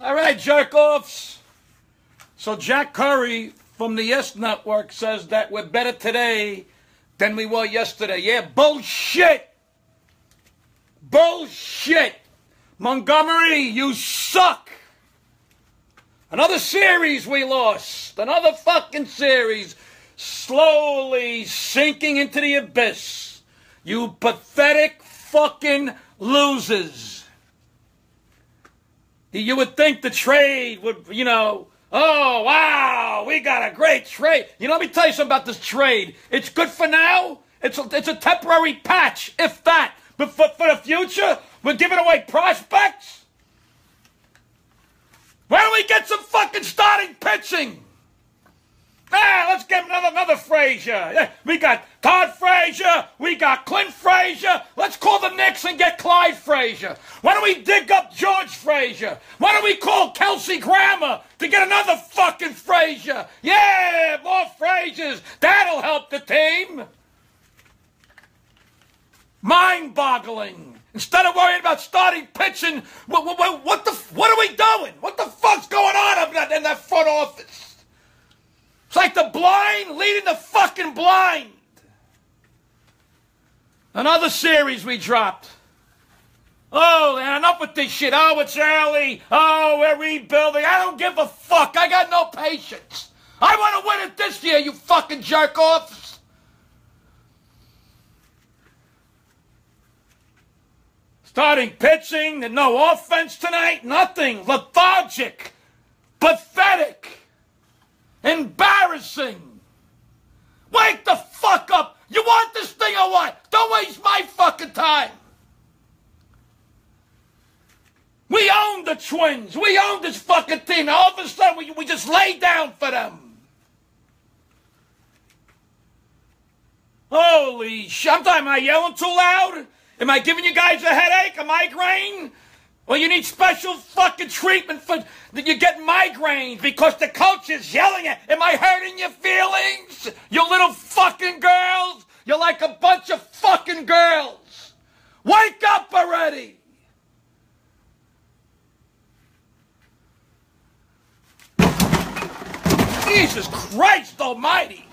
All right, jerk offs. So Jack Curry from the Yes Network says that we're better today than we were yesterday. Yeah, bullshit. Bullshit. Montgomery, you suck. Another series we lost. Another fucking series. Slowly sinking into the abyss. You pathetic fucking losers. You would think the trade would, you know, oh, wow, we got a great trade. You know, let me tell you something about this trade. It's good for now. It's a, it's a temporary patch, if that. But for, for the future, we're giving away prospects? Why don't we get some fucking starting pitching? Ah, let's get another another Frazier. We got Todd Frazier. We got Clint Frazier. Let's call the Knicks and get Clyde Frazier. Why don't we dig up George Frazier? Why don't we call Kelsey Grammer to get another fucking Frazier? Yeah, more Fraziers. That'll help the team. Mind-boggling. Instead of worrying about starting pitching, what, what, what, the what are we doing? What the fuck's going on in that front office? It's like the blind leading the fucking blind. Another series we dropped. Oh, and enough with this shit. Oh, it's early. Oh, we're rebuilding. I don't give a fuck. I got no patience. I want to win it this year, you fucking jerk offs. Starting pitching, no offense tonight, nothing. Lethargic. Pathetic. Embarrassing. Wake the fuck up. You want what? Don't waste my fucking time. We own the Twins. We own this fucking team. All of a sudden, we, we just lay down for them. Holy shit. I'm am I yelling too loud? Am I giving you guys a headache, a migraine? Well, you need special fucking treatment for that you get migraines because the coach is yelling at. Am I hurting your feelings? You little fucking girls. You're like a bunch of fucking girls. Wake up already. Jesus Christ almighty.